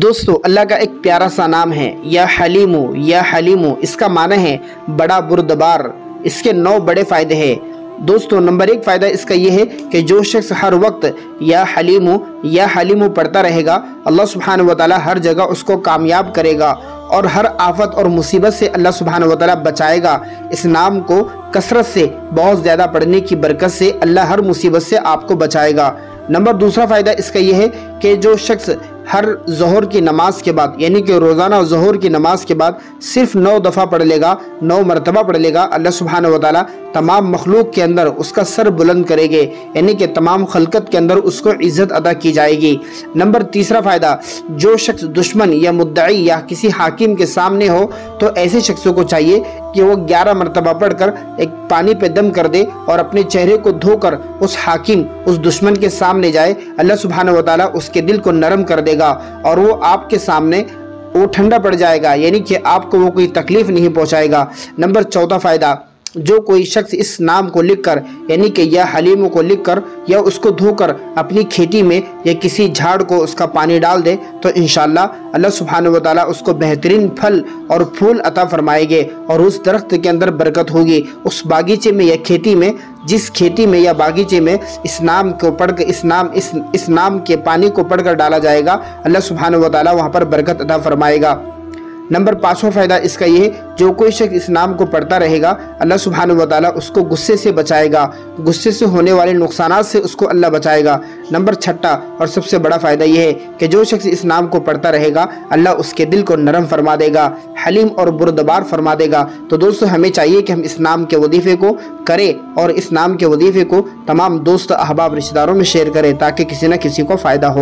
दोस्तों, अल्लाह का एक प्यारा सा नाम है, या हलीमो या हलीमो, इसका माना है बड़ा बुरदबार। इसके नौ बड़े फ़ायदे हैं। दोस्तों, नंबर एक फ़ायदा इसका यह है कि जो शख्स हर वक्त या हलीमो या हलीमो पढ़ता रहेगा, अल्लाह सुबहान व ताली हर जगह उसको कामयाब करेगा और हर आफत और मुसीबत से अल्लाह सुबहान व ताली बचाएगा। इस नाम को कसरत से, बहुत ज़्यादा पढ़ने की बरकत से अल्लाह हर मुसीबत से आपको बचाएगा। नंबर दूसरा फ़ायदा इसका यह है कि जो शख्स हर जहर की नमाज़ के बाद, यानी कि रोज़ाना जहर की नमाज़ के बाद सिर्फ़ नौ दफ़ा पढ़ लेगा, नौ मरतबा पढ़ लेगा, अल्लाह सुबहान व ताली तमाम मखलूक के अंदर उसका सर बुलंद करेंगे, यानी कि तमाम खलकत के अंदर उसको इज़्ज़त अदा की जाएगी। नंबर तीसरा फ़ायदा, जो शख्स दुश्मन या मुद्दई या किसी हाकिम के सामने हो तो ऐसे शख्सों को चाहिए कि वो ग्यारह मरतबा पढ़कर एक पानी पे दम कर दे और अपने चेहरे को धोकर उस हाकिम, उस दुश्मन के सामने जाए, अल्लाह सुबहान वाली उसके दिल को नरम कर देगा और वो आपके सामने, वो ठंडा पड़ जाएगा, यानी कि आपको वो कोई तकलीफ़ नहीं पहुंचाएगा। नंबर चौथा फ़ायदा जो कोई शख्स इस नाम को लिखकर, यानी कि या हलीम को लिखकर, या उसको धोकर अपनी खेती में या किसी झाड़ को उसका पानी डाल दे तो इन अल्लाह सुबहान व ताली उसको बेहतरीन फल और फूल अता फरमाएँगे और उस दरख्त के अंदर बरकत होगी। उस बागीचे में या खेती में, जिस खेती में या बागीचे में इस नाम को पढ़कर, इस नाम, इस इस नाम के पानी को पढ़कर डाला जाएगा, अल्लाह सुबहान वाली वहाँ पर बरकत अता फरमाएगा। नंबर पाँचवा फ़ायदा इसका ये है, जो कोई शख्स इस नाम को पढ़ता रहेगा, अल्लाह सुबहान व ताली उसको गुस्से से बचाएगा। गुस्से से होने वाले नुकसान से उसको अल्लाह बचाएगा। नंबर छठा और सबसे बड़ा फ़ायदा यह है कि जो शख्स इस नाम को पढ़ता रहेगा, अल्लाह उसके दिल को नरम फरमा देगा, हलीम और बुरदबार फरमा देगा। तो दोस्तों, हमें चाहिए कि हम इस नाम के वजीफ़े को करें और इस नाम के वजीफ़े को तमाम दोस्त, अहबाब, रिश्तेदारों में शेयर करें, ताकि किसी न किसी को फ़ायदा हो।